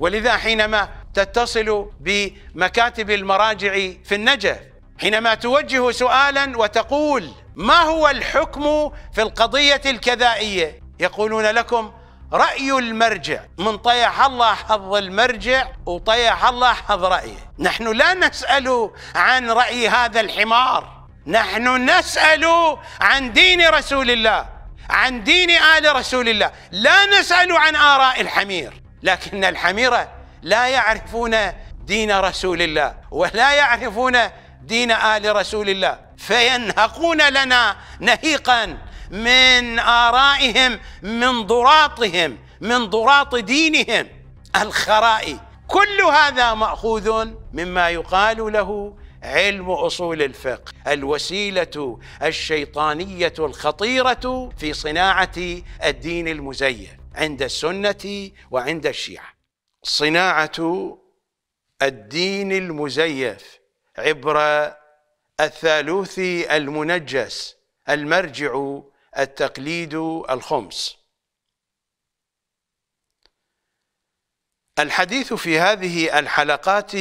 ولذا حينما تتصل بمكاتب المراجع في النجف حينما توجه سؤالا وتقول ما هو الحكم في القضية الكذائية؟ يقولون لكم رأي المرجع من طيح الله حظ المرجع وطيح الله حظ رأيه. نحن لا نسأل عن رأي هذا الحمار. نحن نسأل عن دين رسول الله عن دين آل رسول الله. لا نسأل عن آراء الحمير. لكن الحميرة لا يعرفون دين رسول الله ولا يعرفون دين آل رسول الله فينهقون لنا نهيقا من آرائهم من ضراطهم من ضراط دينهم. الخرائي كل هذا مأخوذ مما يقال له علم أصول الفقه الوسيلة الشيطانية الخطيرة في صناعة الدين المزيف عند السنة وعند الشيعة. صناعة الدين المزيف عبر الثالوث المنجس المرجع التقليد الخمس. الحديث في هذه الحلقات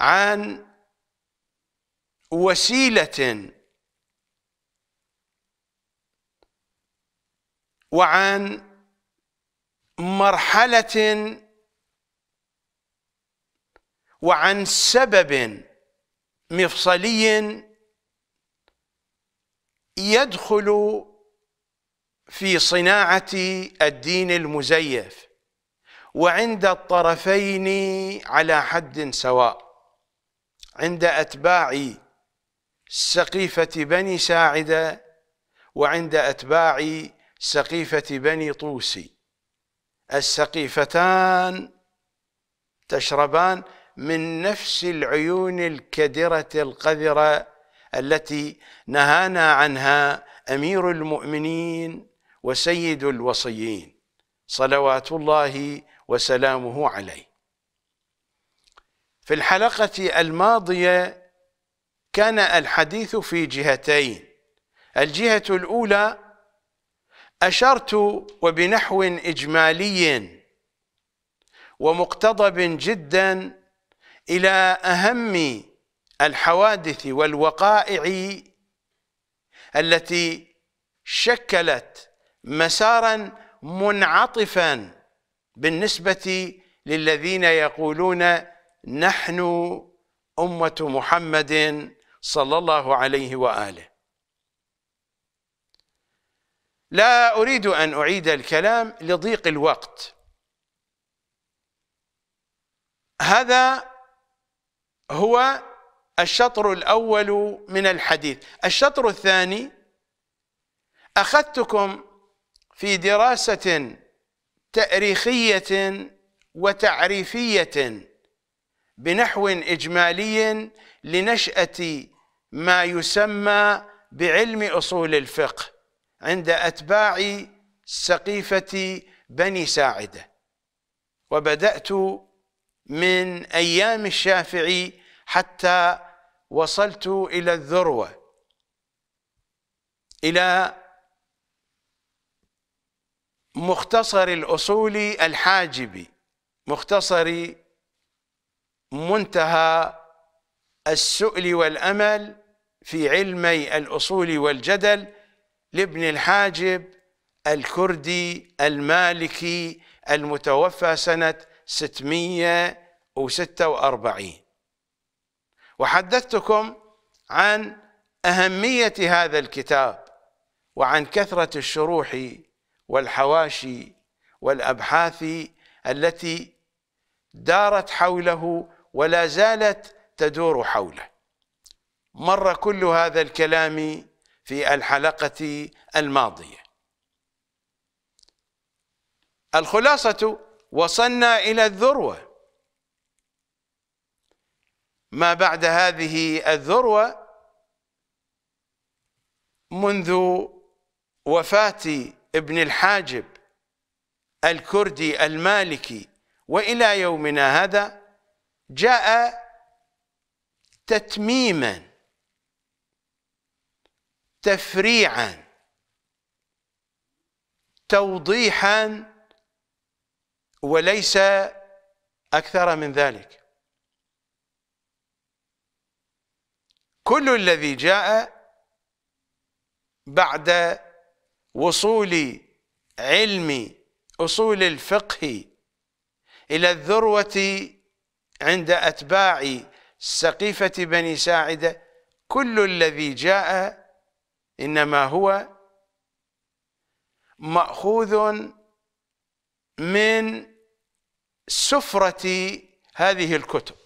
عن وسيلة وعن مرحلة وعن سبب مفصلي يدخل في صناعة الدين المزيف وعند الطرفين على حد سواء. عند أتباع سقيفة بني ساعدة وعند أتباع سقيفة بني طوسي. السقيفتان تشربان من نفس العيون الكدرة القذرة التي نهانا عنها أمير المؤمنين وسيد الوصيين. صلوات الله وسلامه عليه. في الحلقة الماضية كان الحديث في جهتين. الجهة الأولى أشرت وبنحو إجمالي ومقتضب جدا إلى أهم الحوادث والوقائع التي شكلت مسارا منعطفا بالنسبة للذين يقولون نحن أمة محمد صلى الله عليه وآله. لا أريد أن أعيد الكلام لضيق الوقت. هذا هو الشطر الأول من الحديث. الشطر الثاني أخذتكم في دراسة تأريخية وتعريفية بنحو إجمالي لنشأة ما يسمى بعلم أصول الفقه. عند أتباع سقيفة بني ساعدة. وبدأت من أيام الشافعي حتى وصلت إلى الذروة إلى مختصر الأصول الحاجبي مختصر منتهى السؤل والأمل في علمي الأصول والجدل لابن الحاجب الكردي المالكي المتوفى سنة 646 وحدثتكم عن أهمية هذا الكتاب وعن كثرة الشروح والحواشي والأبحاث التي دارت حوله ولا زالت تدور حوله. مر كل هذا الكلام في الحلقة الماضية. الخلاصة وصلنا إلى الذروة. ما بعد هذه الذروة منذ وفاة ابن الحاجب الكردي المالكي وإلى يومنا هذا جاء تتميما تفريعا توضيحا وليس أكثر من ذلك. كل الذي جاء بعد وصول علم أصول الفقه إلى الذروة عند أتباع سقيفة بني ساعدة كل الذي جاء إنما هو مأخوذ من سفرة هذه الكتب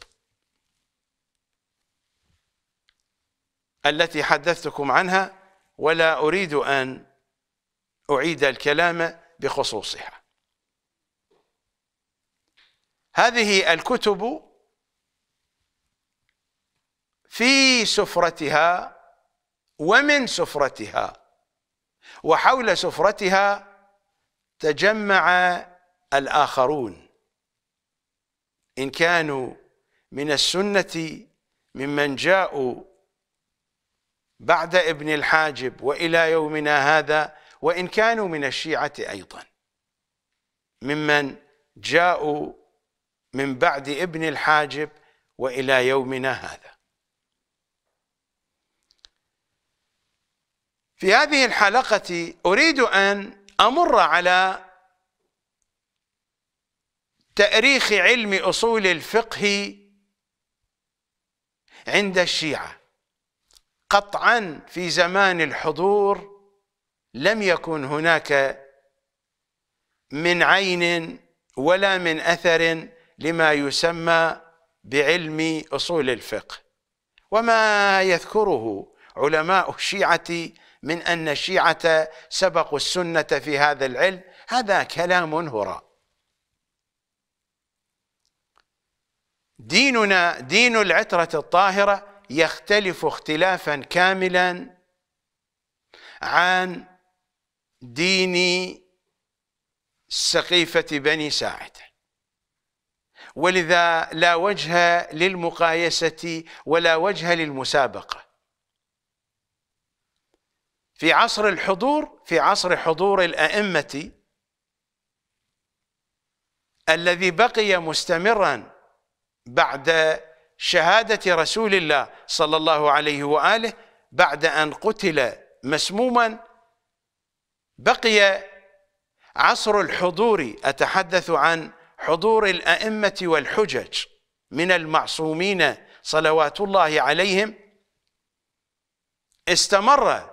التي حدثتكم عنها ولا أريد أن أعيد الكلام بخصوصها. هذه الكتب في سفرتها ومن سفرتها. وحول سفرتها تجمع الآخرون. إن كانوا من السنة ممن جاءوا بعد ابن الحاجب وإلى يومنا هذا وإن كانوا من الشيعة أيضا. ممن جاءوا من بعد ابن الحاجب وإلى يومنا هذا. في هذه الحلقة أريد أن أمر على تأريخ علم أصول الفقه عند الشيعة. قطعا في زمان الحضور لم يكن هناك من عين ولا من أثر لما يسمى بعلم أصول الفقه. وما يذكره علماء الشيعة من أن الشيعة سبقوا السنة في هذا العلم هذا كلام هراء. ديننا دين العترة الطاهرة يختلف اختلافا كاملا عن دين سقيفة بني ساعد ولذا لا وجه للمقايسة ولا وجه للمسابقة. في عصر الحضور في عصر حضور الأئمة الذي بقي مستمرا بعد شهادة رسول الله صلى الله عليه وآله بعد أن قتل مسموما بقي عصر الحضور. أتحدث عن حضور الأئمة والحجج من المعصومين صلوات الله عليهم. استمر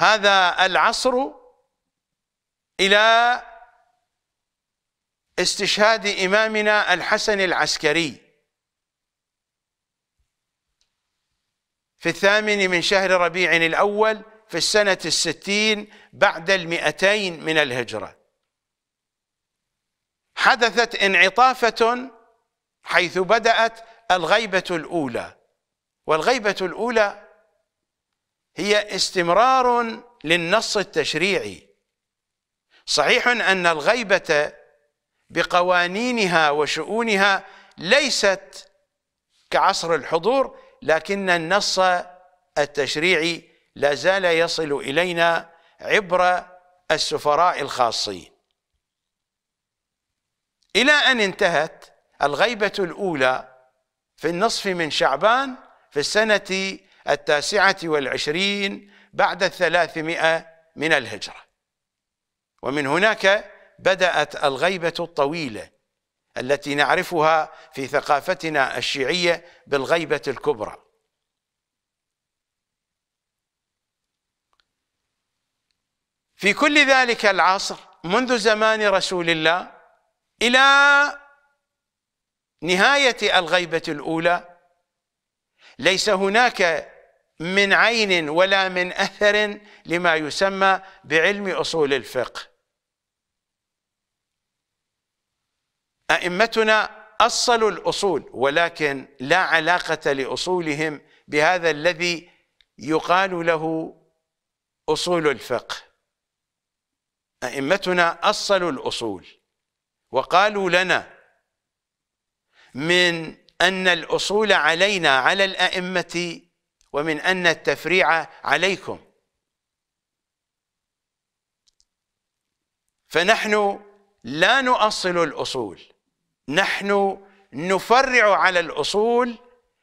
هذا العصر إلى استشهاد إمامنا الحسن العسكري. في الثامن من شهر ربيع الأول في السنة الستين بعد المئتين من الهجرة. حدثت انعطافة حيث بدأت الغيبة الأولى. والغيبة الأولى هي استمرار للنص التشريعي. صحيح أن الغيبة بقوانينها وشؤونها ليست كعصر الحضور لكن النص التشريعي لا زال يصل إلينا عبر السفراء الخاصين. إلى أن انتهت الغيبة الأولى في النصف من شعبان في السنة التاسعة والعشرين بعد الثلاثمائة من الهجرة. ومن هناك بدأت الغيبة الطويلة التي نعرفها في ثقافتنا الشيعية بالغيبة الكبرى. في كل ذلك العصر منذ زمان رسول الله إلى نهاية الغيبة الأولى ليس هناك من عين ولا من أثر لما يسمى بعلم أصول الفقه. أئمتنا أصلوا الأصول ولكن لا علاقة لأصولهم بهذا الذي يقال له أصول الفقه. أئمتنا أصلوا الأصول وقالوا لنا من أن الأصول علينا على الأئمة ومن أن التفريع عليكم. فنحن لا نؤصل الأصول. نحن نفرع على الأصول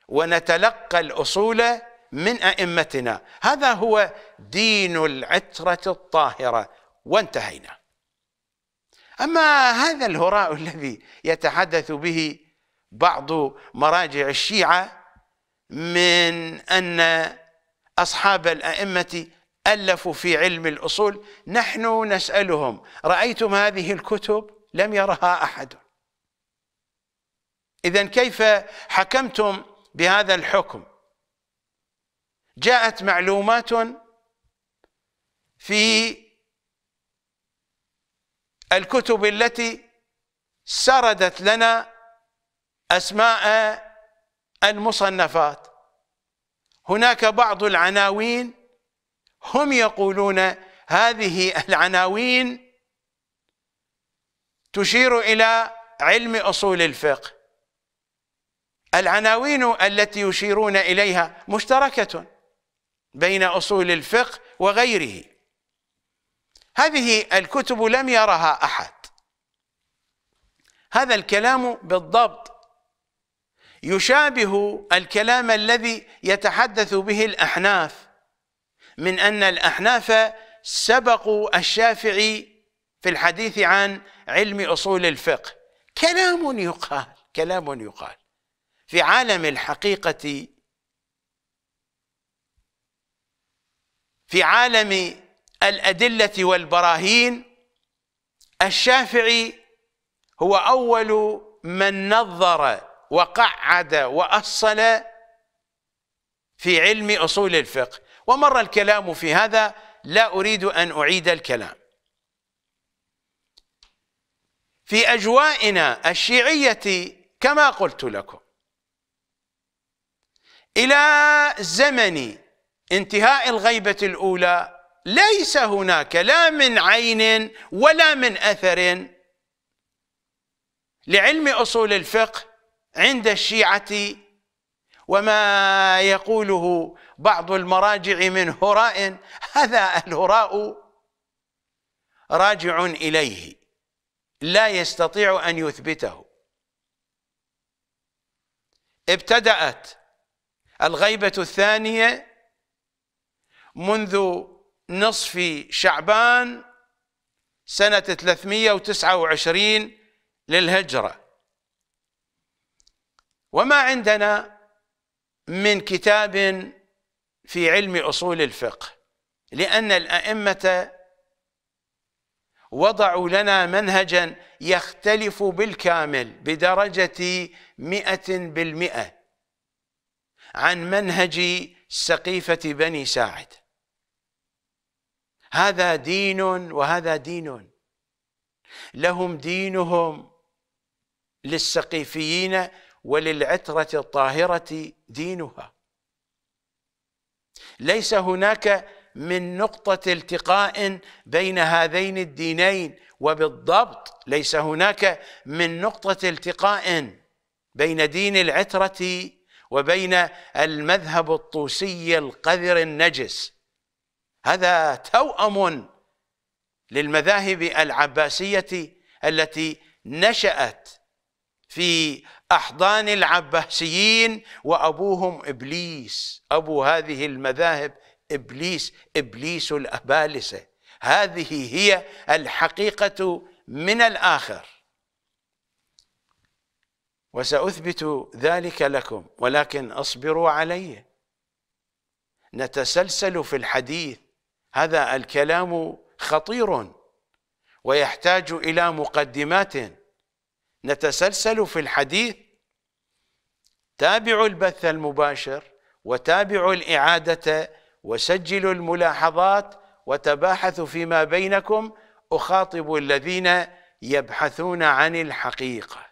ونتلقى الأصول من أئمتنا. هذا هو دين العترة الطاهرة وانتهينا. أما هذا الهراء الذي يتحدث به بعض مراجع الشيعة من أن أصحاب الأئمة ألفوا في علم الأصول. نحن نسألهم رأيتم هذه الكتب؟ لم يرها أحد. اذا كيف حكمتم بهذا الحكم؟ جاءت معلومات في الكتب التي سردت لنا أسماء المصنفات. هناك بعض العناوين هم يقولون هذه العناوين تشير إلى علم أصول الفقه. العناوين التي يشيرون إليها مشتركة بين أصول الفقه وغيره. هذه الكتب لم يرها أحد. هذا الكلام بالضبط يشابه الكلام الذي يتحدث به الأحناف من أن الأحناف سبقوا الشافعي في الحديث عن علم أصول الفقه. كلام يقال كلام يقال. في عالم الحقيقة في عالم الأدلة والبراهين الشافعي هو أول من نظر وقعد وأصل في علم أصول الفقه. ومر الكلام في هذا لا أريد أن أعيد الكلام. في أجوائنا الشيعية كما قلت لكم إلى زمن انتهاء الغيبة الأولى ليس هناك لا من عين ولا من أثر لعلم أصول الفقه عند الشيعة وما يقوله بعض المراجع من هراء هذا الهراء راجع إليه لا يستطيع أن يثبته. ابتدأت الغيبة الثانية منذ نصف شعبان سنة 329 للهجرة. وما عندنا من كتاب في علم أصول الفقه لأن الأئمة وضعوا لنا منهجا يختلف بالكامل بدرجة مئة بالمئة عن منهج سقيفة بني ساعد. هذا دين وهذا دين. لهم دينهم للسقيفيين وللعترة الطاهرة دينها. ليس هناك من نقطة التقاء بين هذين الدينين وبالضبط ليس هناك من نقطة التقاء بين دين العترة وبين المذهب الطوسي القذر النجس. هذا توأم للمذاهب العباسية التي نشأت في أحضان العباسيين وأبوهم إبليس. أبو هذه المذاهب إبليس إبليس الأبالسة. هذه هي الحقيقة من الآخر. وسأثبت ذلك لكم ولكن أصبروا علي. نتسلسل في الحديث. هذا الكلام خطير ويحتاج إلى مقدمات. نتسلسل في الحديث تابعوا البث المباشر وتابعوا الإعادة وسجلوا الملاحظات وتباحثوا فيما بينكم أخاطب الذين يبحثون عن الحقيقة.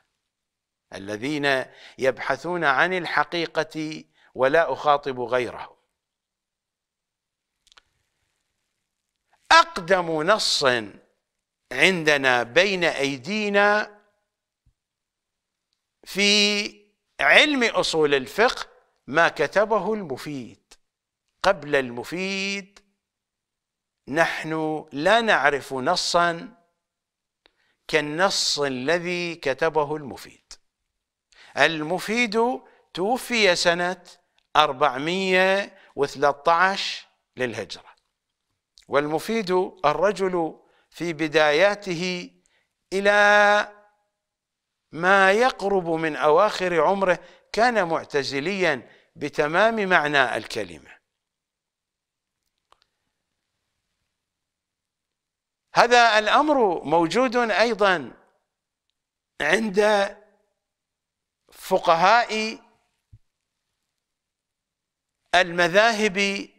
الذين يبحثون عن الحقيقة ولا أخاطب غيرهم. أقدم نص عندنا بين أيدينا في علم أصول الفقه ما كتبه المفيد. قبل المفيد نحن لا نعرف نصا كالنص الذي كتبه المفيد. المفيد توفي سنة 413 للهجرة والمفيد الرجل في بداياته إلى ما يقرب من أواخر عمره كان معتزليا بتمام معنى الكلمة. هذا الأمر موجود أيضا عند فقهاء المذاهب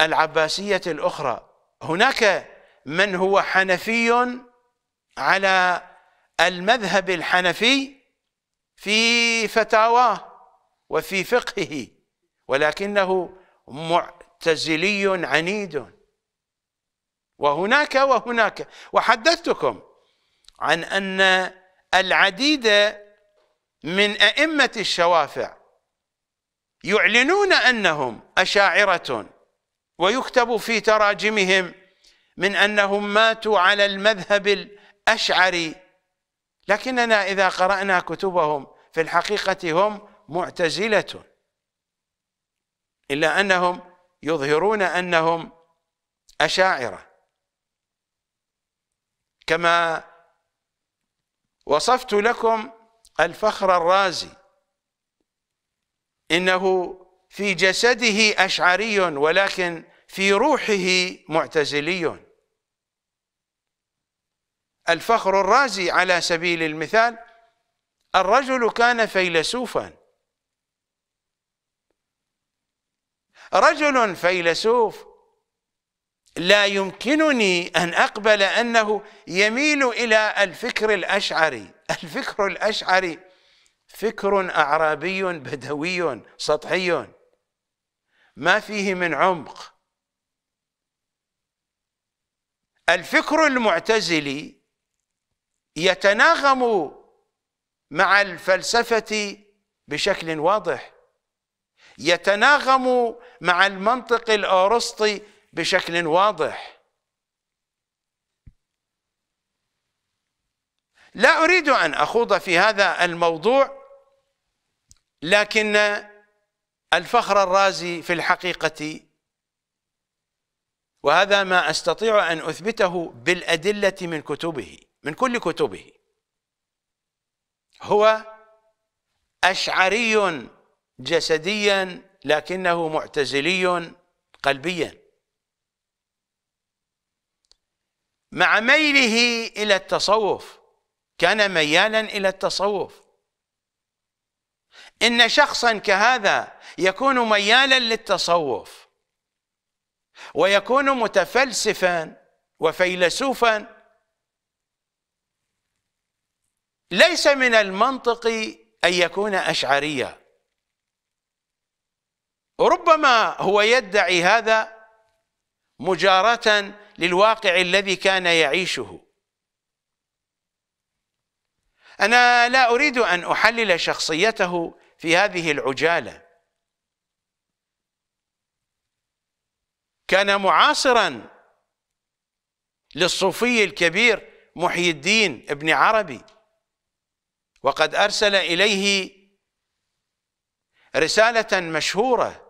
العباسية الأخرى. هناك من هو حنفي على المذهب الحنفي في فتاواه وفي فقهه ولكنه معتزلي عنيد. وهناك وهناك. وحدثتكم عن أن العديد من أئمة الشوافع يعلنون أنهم أشاعرة ويكتب في تراجمهم من أنهم ماتوا على المذهب الأشعري لكننا إذا قرأنا كتبهم في الحقيقة هم معتزلة إلا أنهم يظهرون أنهم أشاعرة. كما وصفت لكم الفخر الرازي إنه في جسده أشعري ولكن في روحه معتزلي. الفخر الرازي على سبيل المثال الرجل كان فيلسوفا. رجل فيلسوف لا يمكنني أن أقبل أنه يميل إلى الفكر الأشعري. الفكر الأشعري فكر أعرابي بدوي سطحي. ما فيه من عمق. الفكر المعتزلي يتناغم مع الفلسفة بشكل واضح. يتناغم مع المنطق الارسطي بشكل واضح. لا أريد أن أخوض في هذا الموضوع لكن الفخر الرازي في الحقيقة وهذا ما أستطيع أن أثبته بالأدلة من كتبه. من كل كتبه. هو أشعري جسديا لكنه معتزلي قلبيا. مع ميله إلى التصوف كان ميالا إلى التصوف. إن شخصا كهذا يكون ميالا للتصوف ويكون متفلسفا وفيلسوفا ليس من المنطق أن يكون أشعريا. ربما هو يدعي هذا مجاراه للواقع الذي كان يعيشه. أنا لا أريد أن أحلل شخصيته في هذه العجالة. كان معاصرا للصوفي الكبير محي الدين ابن عربي. وقد أرسل إليه رسالة مشهورة.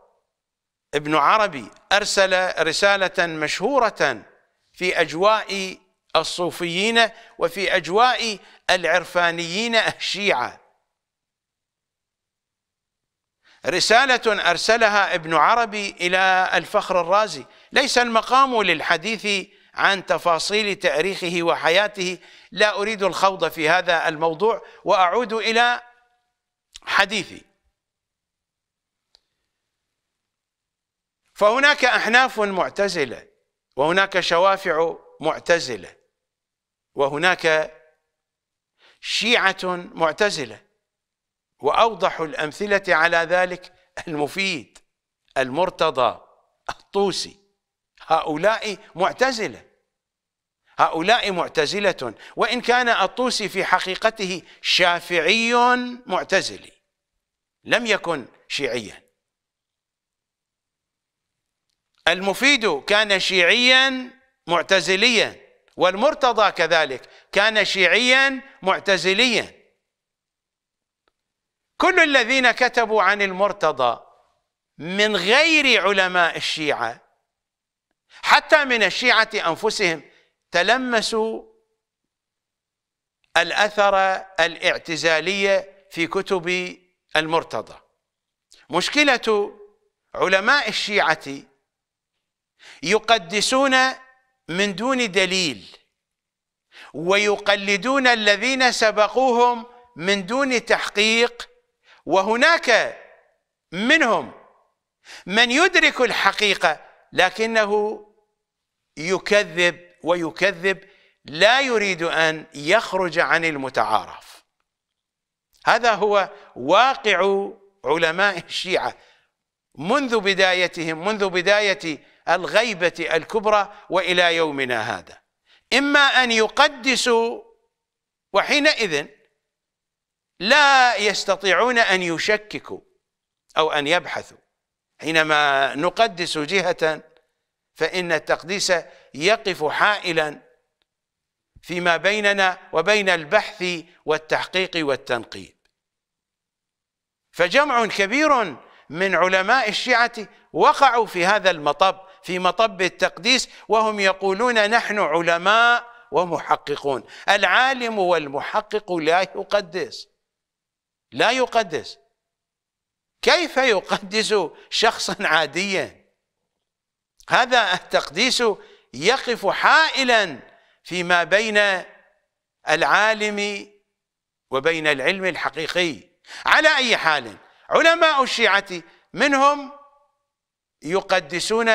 ابن عربي أرسل رسالة مشهورة في أجواء الصوفيين وفي أجواء العرفانيين الشيعة. رسالة أرسلها ابن عربي إلى الفخر الرازي. ليس المقام للحديث عن تفاصيل تاريخه وحياته. لا أريد الخوض في هذا الموضوع وأعود إلى حديثي. فهناك أحناف معتزلة وهناك شوافع معتزلة وهناك شيعة معتزلة وأوضح الأمثلة على ذلك المفيد المرتضى الطوسي. هؤلاء معتزلة. هؤلاء معتزلة وإن كان الطوسي في حقيقته شافعي معتزلي لم يكن شيعيا. المفيد كان شيعيا معتزليا والمرتضى كذلك كان شيعيا معتزليا. كل الذين كتبوا عن المرتضى من غير علماء الشيعة حتى من الشيعة أنفسهم تلمسوا الأثر الاعتزاليه في كتب المرتضى. مشكلة علماء الشيعة يقدسون من دون دليل ويقلدون الذين سبقوهم من دون تحقيق وهناك منهم من يدرك الحقيقة لكنه يكذب ويكذب لا يريد أن يخرج عن المتعارف. هذا هو واقع علماء الشيعة. منذ بدايتهم منذ بداية الغيبة الكبرى وإلى يومنا هذا. إما أن يقدسوا وحينئذ لا يستطيعون أن يشككوا أو أن يبحثوا حينما نقدس جهة فإن التقديس يقف حائلا فيما بيننا وبين البحث والتحقيق والتنقيب. فجمع كبير من علماء الشيعة وقعوا في هذا المطب في مطب التقديس وهم يقولون نحن علماء ومحققون. العالم والمحقق لا يقدس. لا يقدس. كيف يقدس شخصا عاديا؟ هذا التقديس يقف حائلا فيما بين العالم وبين العلم الحقيقي. على أي حال علماء الشيعة منهم يقدسون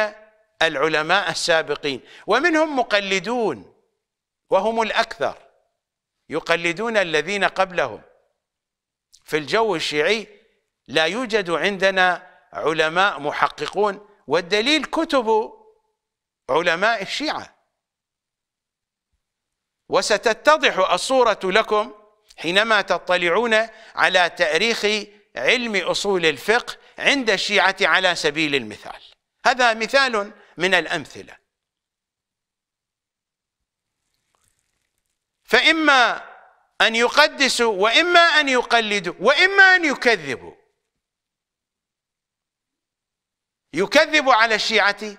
العلماء السابقين ومنهم مقلدون وهم الأكثر يقلدون الذين قبلهم. في الجو الشيعي لا يوجد عندنا علماء محققون والدليل كتب علماء الشيعة. وستتضح الصورة لكم حينما تطلعون على تاريخ علم أصول الفقه عند الشيعة على سبيل المثال. هذا مثال من الأمثلة. فإما أن يقدسوا وإما أن يقلدوا وإما أن يكذبوا. يكذب على الشيعة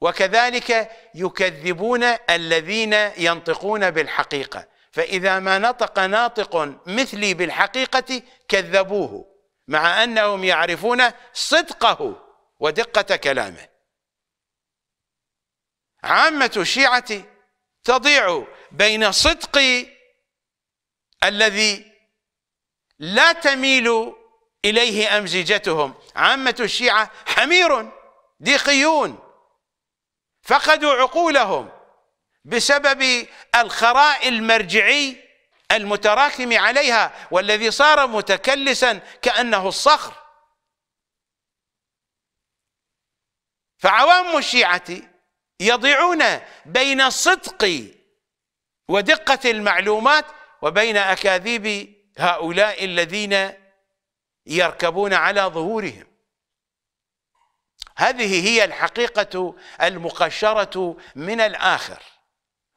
وكذلك يكذبون الذين ينطقون بالحقيقة. فإذا ما نطق ناطق مثلي بالحقيقة كذبوه مع أنهم يعرفون صدقه ودقة كلامه. عامة الشيعة تضيع بين صدق الذي لا تميل إليه أمزجتهم. عامة الشيعة حمير ديقيون. فقدوا عقولهم بسبب الخراء المرجعي المتراكم عليها والذي صار متكلسا كأنه الصخر. فعوام الشيعة يضيعون بين الصدق ودقة المعلومات وبين أكاذيب هؤلاء الذين يركبون على ظهورهم. هذه هي الحقيقة المقشرة من الآخر.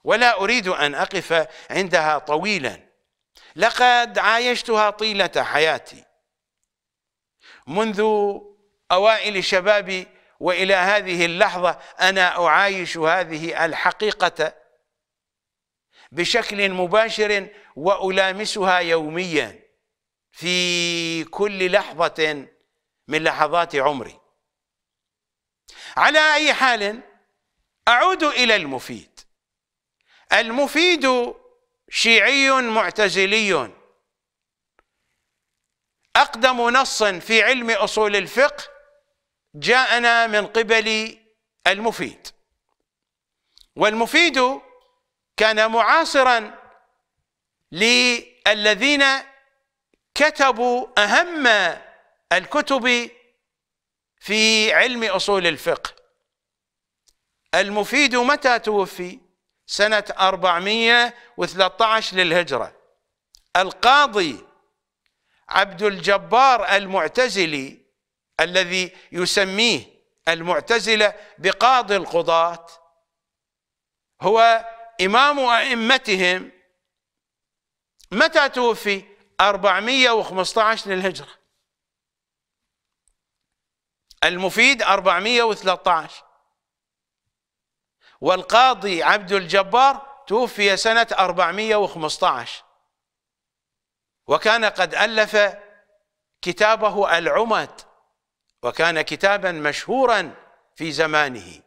ولا أريد أن أقف عندها طويلا. لقد عايشتها طيلة حياتي. منذ أوائل شبابي وإلى هذه اللحظة أنا أعايش هذه الحقيقة بشكل مباشر وألامسها يوميا. في كل لحظة من لحظات عمري. على أي حال أعود إلى المفيد. المفيد شيعي معتزلي. أقدم نص في علم أصول الفقه جاءنا من قبل المفيد. والمفيد كان معاصرا للذين كتبوا أهم الكتب في علم أصول الفقه. المفيد متى توفي؟ سنة 413 للهجرة. القاضي عبد الجبار المعتزلي الذي يسميه المعتزلة بقاضي القضاة هو إمام أئمتهم. متى توفي؟ 415 للهجرة. المفيد 413 والقاضي عبد الجبار توفي سنة 415 وكان قد ألف كتابه العمد وكان كتابا مشهورا في زمانه.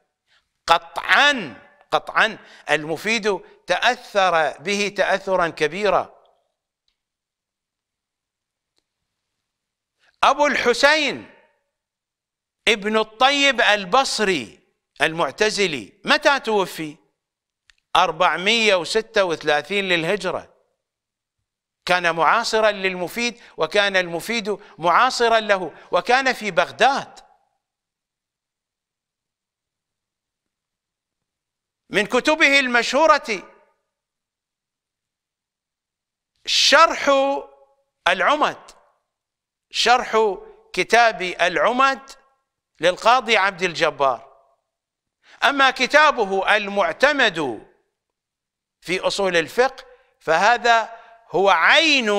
قطعا قطعا المفيد تأثر به تأثرا كبيرا. أبو الحسين ابن الطيب البصري المعتزلي متى توفي؟ 436 للهجرة. كان معاصرا للمفيد وكان المفيد معاصرا له وكان في بغداد. من كتبه المشهورة شرح العمد. شرح كتاب العمد للقاضي عبد الجبار. أما كتابه المعتمد في أصول الفقه فهذا هو عين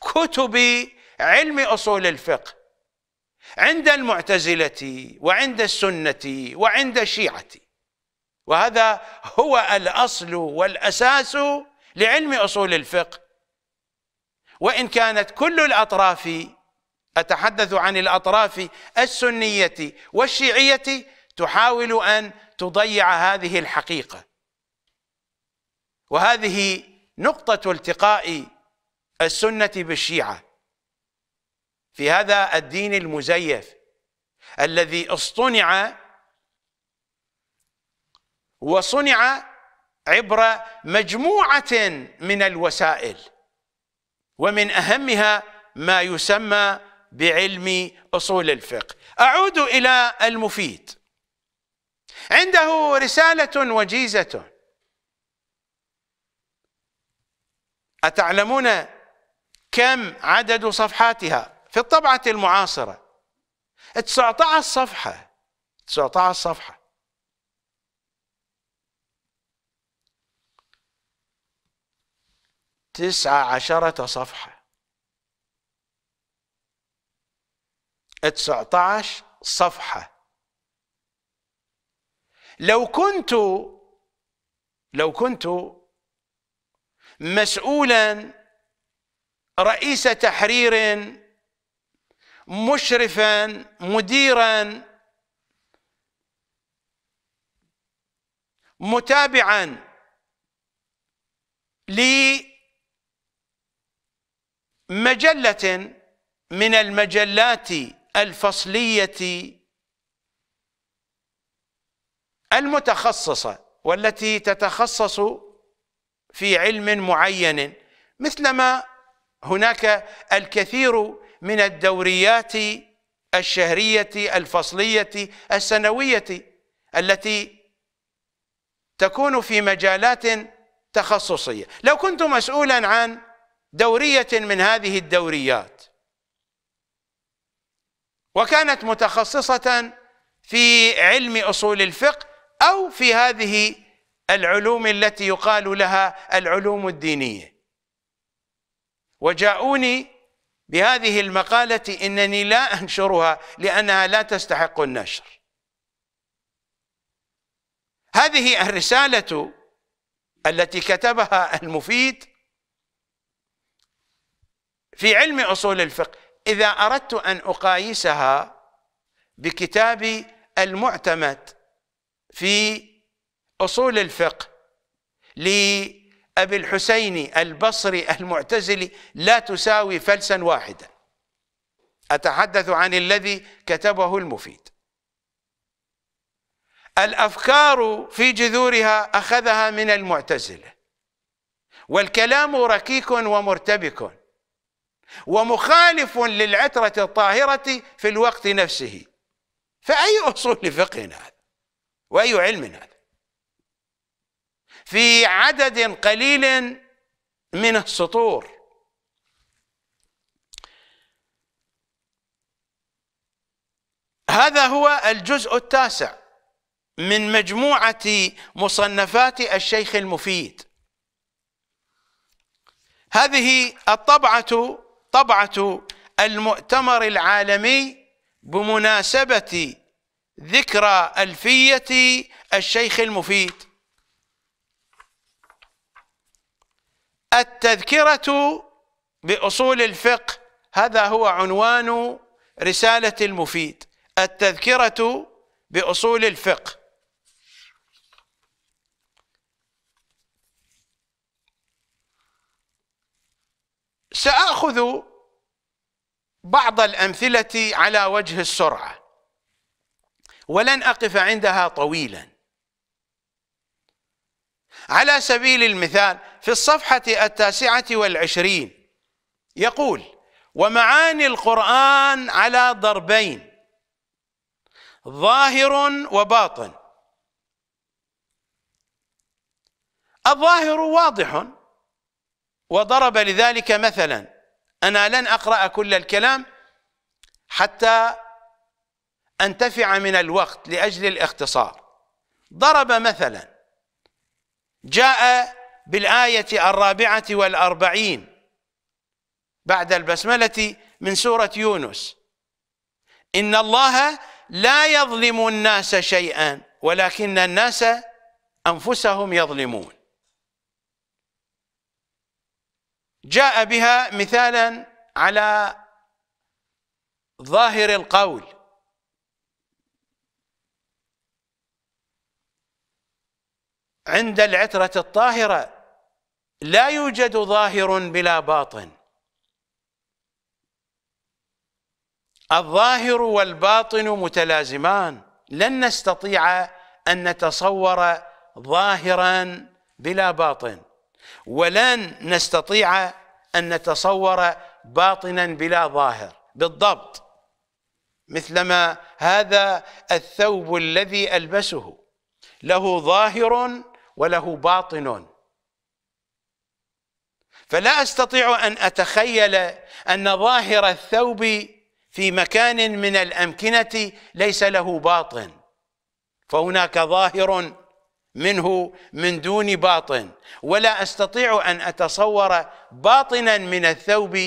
كتب علم أصول الفقه عند المعتزلة وعند السنة وعند الشيعة. وهذا هو الأصل والأساس لعلم أصول الفقه. وإن كانت كل الأطراف أتحدث عن الأطراف السنية والشيعية تحاول أن تضيع هذه الحقيقة. وهذه نقطة التقاء السنة بالشيعة. في هذا الدين المزيف الذي اصطنع وصنع عبر مجموعة من الوسائل. ومن أهمها ما يسمى بعلم أصول الفقه. أعود إلى المفيد. عنده رسالة وجيزة. أتعلمون كم عدد صفحاتها في الطبعة المعاصرة؟ 19 صفحة. 19 صفحة. تسعة عشرة صفحة. 19 صفحة. لو كنت لو كنت مسؤولا رئيس تحرير مشرفا مديرا متابعا لمجله من المجلات الفصلية المتخصصة والتي تتخصص في علم معين مثلما هناك الكثير من الدوريات الشهرية الفصلية السنوية التي تكون في مجالات تخصصية. لو كنت مسؤولا عن دورية من هذه الدوريات. وكانت متخصصة في علم أصول الفقه أو في هذه العلوم التي يقال لها العلوم الدينية. وجاءوني بهذه المقالة إنني لا أنشرها لأنها لا تستحق النشر. هذه الرسالة التي كتبها المفيد في علم أصول الفقه. إذا أردت أن أقايسها بكتاب المعتمد في أصول الفقه لأبي الحسين البصري المعتزلي لا تساوي فلسا واحدا. أتحدث عن الذي كتبه المفيد. الأفكار في جذورها أخذها من المعتزلة والكلام ركيك ومرتبك. ومخالف للعترة الطاهرة في الوقت نفسه. فأي أصول فقه هذا؟ وأي علم هذا؟ في عدد قليل من السطور. هذا هو الجزء التاسع من مجموعة مصنفات الشيخ المفيد. هذه الطبعة طبعة المؤتمر العالمي بمناسبة ذكرى ألفية الشيخ المفيد. التذكرة بأصول الفقه هذا هو عنوان رسالة المفيد. التذكرة بأصول الفقه. سآخذ بعض الأمثلة على وجه السرعة. ولن أقف عندها طويلا. على سبيل المثال في الصفحة التاسعة والعشرين يقول ومعاني القرآن على ضربين ظاهر وباطن. الظاهر واضح وضرب لذلك مثلا. أنا لن أقرأ كل الكلام حتى أنتفع من الوقت لأجل الاختصار. ضرب مثلا. جاء بالآية الرابعة والأربعين بعد البسملة من سورة يونس. إن الله لا يظلم الناس شيئا ولكن الناس أنفسهم يظلمون. جاء بها مثالا على ظاهر القول. عند العترة الطاهرة لا يوجد ظاهر بلا باطن. الظاهر والباطن متلازمان. لن نستطيع أن نتصور ظاهرا بلا باطن. ولن نستطيع أن نتصور باطنا بلا ظاهر. بالضبط. مثلما هذا الثوب الذي ألبسه له ظاهر وله باطن. فلا أستطيع أن أتخيل أن ظاهر الثوب في مكان من الأمكنة ليس له باطن. فهناك ظاهر منه من دون باطن. ولا أستطيع أن أتصور باطنا من الثوب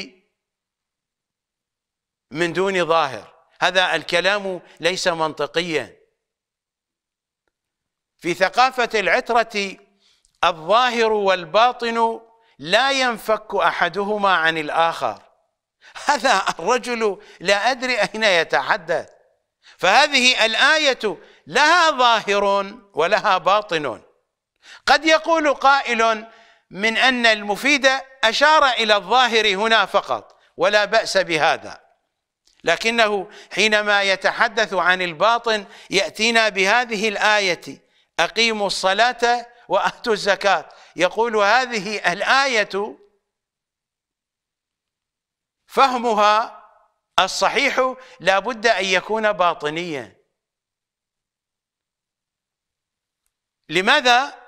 من دون ظاهر. هذا الكلام ليس منطقيا. في ثقافة العترة الظاهر والباطن لا ينفك أحدهما عن الآخر. هذا الرجل لا أدري أين يتحدث. فهذه الآية لها ظاهر ولها باطن. قد يقول قائل من أن المفيد أشار إلى الظاهر هنا فقط ولا بأس بهذا. لكنه حينما يتحدث عن الباطن يأتينا بهذه الآية أقيموا الصلاة وآتوا الزكاة. يقول هذه الآية فهمها الصحيح لا بد أن يكون باطنيا. لماذا؟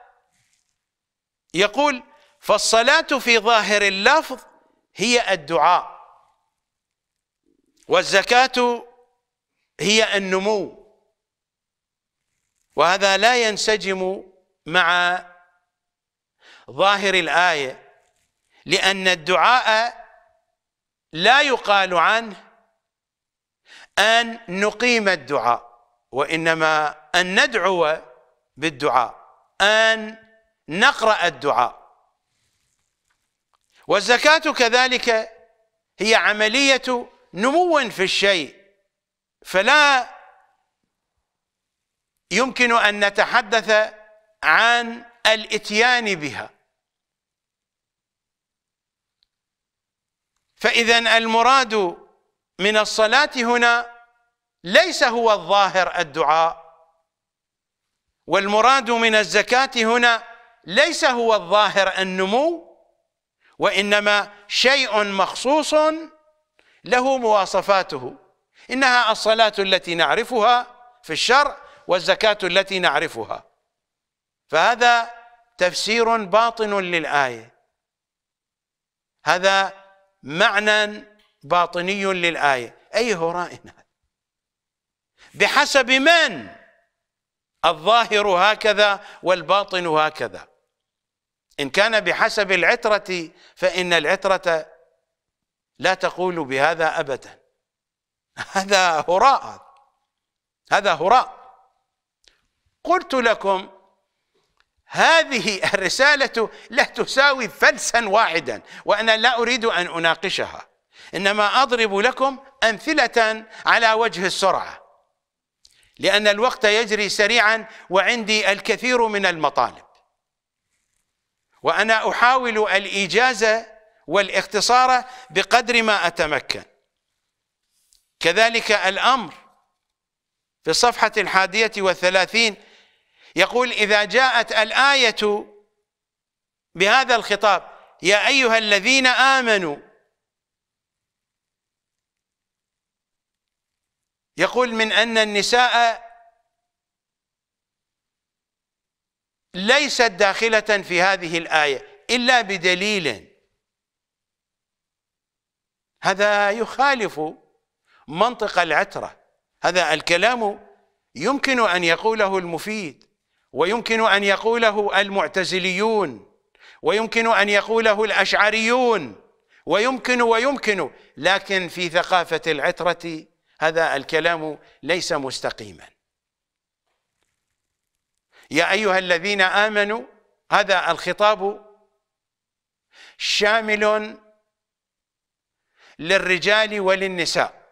يقول فالصلاة في ظاهر اللفظ هي الدعاء والزكاة هي النمو. وهذا لا ينسجم مع ظاهر الآية لأن الدعاء لا يقال عنه أن نقيم الدعاء وإنما أن ندعو بالدعاء أن نقرأ الدعاء. والزكاة كذلك هي عملية نمو في الشيء فلا يمكن أن نتحدث عن الإتيان بها. فإذا المراد من الصلاة هنا ليس هو الظاهر الدعاء. والمراد من الزكاة هنا ليس هو الظاهر النمو وإنما شيء مخصوص له مواصفاته. إنها الصلاة التي نعرفها في الشرع والزكاة التي نعرفها. فهذا تفسير باطن للآية. هذا معنى باطني للآية. أي هراء بحسب من؟ الظاهر هكذا والباطن هكذا. إن كان بحسب العترة فإن العترة لا تقول بهذا أبدا. هذا هراء. هذا هراء. قلت لكم هذه الرسالة لا تساوي فلسا واحدا وأنا لا أريد أن أناقشها. إنما أضرب لكم أمثلة على وجه السرعة. لأن الوقت يجري سريعا وعندي الكثير من المطالب. وأنا أحاول الإيجاز والاختصار بقدر ما أتمكن. كذلك الأمر في الصفحة الحادية والثلاثين يقول إذا جاءت الآية بهذا الخطاب يا أيها الذين آمنوا يقول من أن النساء ليست داخلة في هذه الآية إلا بدليل. هذا يخالف منطق العترة. هذا الكلام يمكن أن يقوله المفيد ويمكن أن يقوله المعتزليون ويمكن أن يقوله الأشعريون ويمكن ويمكن لكن في ثقافة العترة هذا الكلام ليس مستقيما. يا أيها الذين آمنوا هذا الخطاب شامل للرجال وللنساء.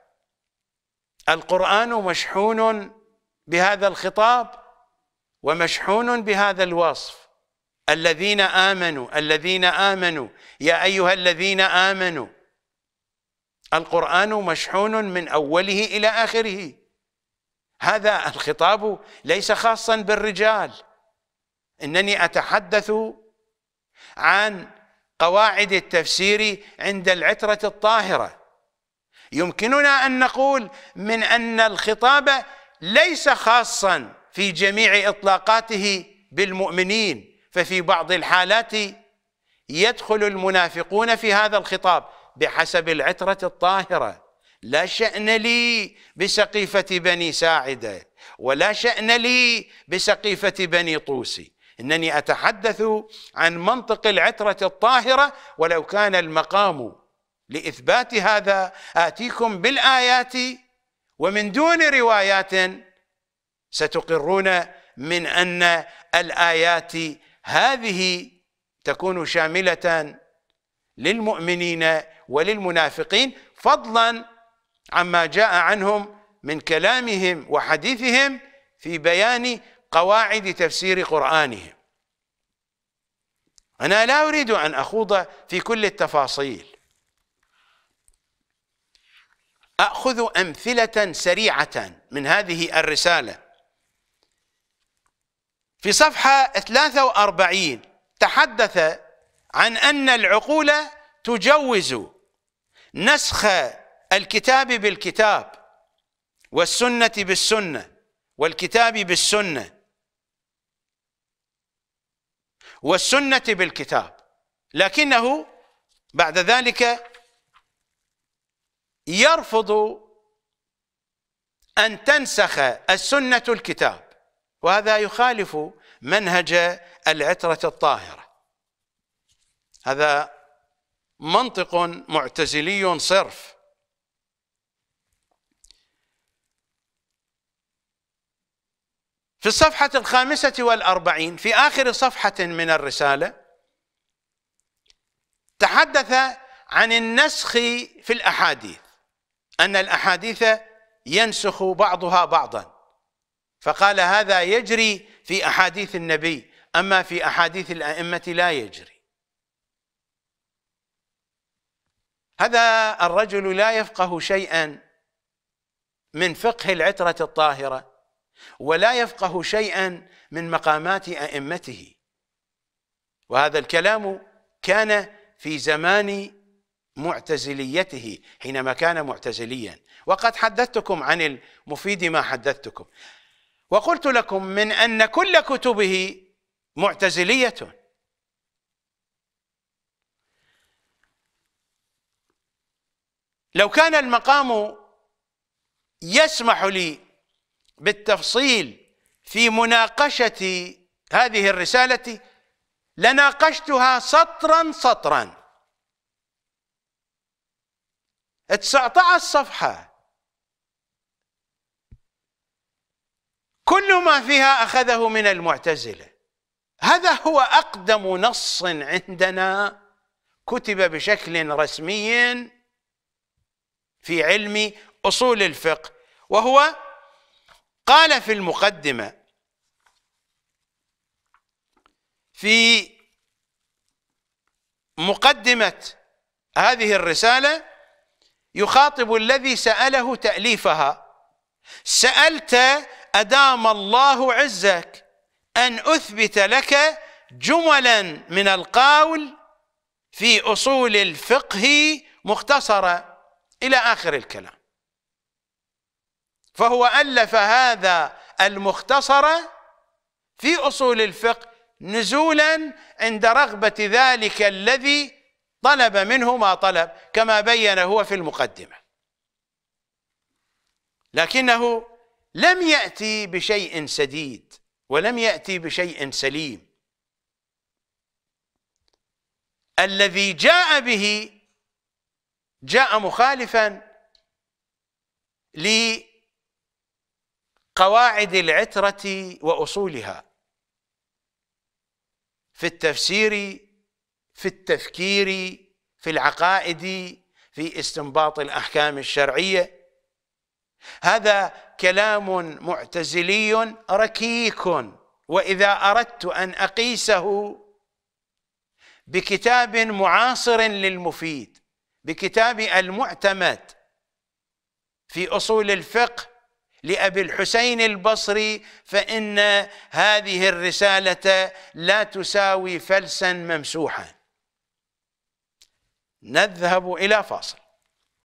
القرآن مشحون بهذا الخطاب ومشحون بهذا الوصف. الذين آمنوا الذين آمنوا يا أيها الذين آمنوا القرآن مشحون من أوله إلى آخره. هذا الخطاب ليس خاصا بالرجال. إنني أتحدث عن قواعد التفسير عند العترة الطاهرة. يمكننا أن نقول من أن الخطاب ليس خاصا في جميع إطلاقاته بالمؤمنين ففي بعض الحالات يدخل المنافقون في هذا الخطاب. بحسب العترة الطاهرة. لا شأن لي بسقيفة بني ساعدة ولا شأن لي بسقيفة بني طوسي. إنني أتحدث عن منطق العترة الطاهرة ولو كان المقام لإثبات هذا آتيكم بالآيات ومن دون روايات ستقرون من أن الآيات هذه تكون شاملة للمؤمنين وللمنافقين فضلا عما جاء عنهم من كلامهم وحديثهم في بيان قواعد تفسير قرآنهم. أنا لا أريد أن أخوض في كل التفاصيل. أخذ أمثلة سريعة من هذه الرسالة. في صفحة 43 تحدث عن أن العقول تجوز نسخ الكتاب بالكتاب والسنة بالسنة والكتاب بالسنة والسنة بالكتاب. لكنه بعد ذلك يرفض أن تنسخ السنة الكتاب وهذا يخالف منهج العترة الطاهرة. هذا منطق معتزلي صرف. في الصفحة الخامسة والأربعين في آخر صفحة من الرسالة تحدث عن النسخ في الأحاديث أن الأحاديث ينسخ بعضها بعضا. فقال هذا يجري في أحاديث النبي أما في أحاديث الأئمة لا يجري. هذا الرجل لا يفقه شيئا من فقه العترة الطاهرة ولا يفقه شيئا من مقامات أئمته. وهذا الكلام كان في زمان معتزليته حينما كان معتزليا. وقد حدثتكم عن المفيد ما حدثتكم. وقلت لكم من أن كل كتبه معتزلية. لو كان المقام يسمح لي بالتفصيل في مناقشة هذه الرسالة لناقشتها سطرا سطرا. 19 صفحة. كل ما فيها أخذه من المعتزلة. هذا هو أقدم نص عندنا. كتب بشكل رسمي في علم أصول الفقه وهو قال في المقدمة في مقدمة هذه الرسالة يخاطب الذي سأله تأليفها سألت أدام الله عزك أن أثبت لك جملا من القول في أصول الفقه مختصرة إلى آخر الكلام. فهو ألف هذا المختصر في أصول الفقه نزولا عند رغبة ذلك الذي طلب منه ما طلب كما بين هو في المقدمة. لكنه لم يأتي بشيء سديد ولم يأتي بشيء سليم. الذي جاء به جاء مخالفا لقواعد العترة وأصولها في التفسير في التفكير في العقائد في استنباط الأحكام الشرعية. هذا كلام معتزلي ركيك. وإذا أردت أن أقيسه بكتاب معاصر للمفيد بكتاب المعتمد في أصول الفقه لأبي الحسين البصري فإن هذه الرسالة لا تساوي فلسا ممسوحا. نذهب إلى فاصل.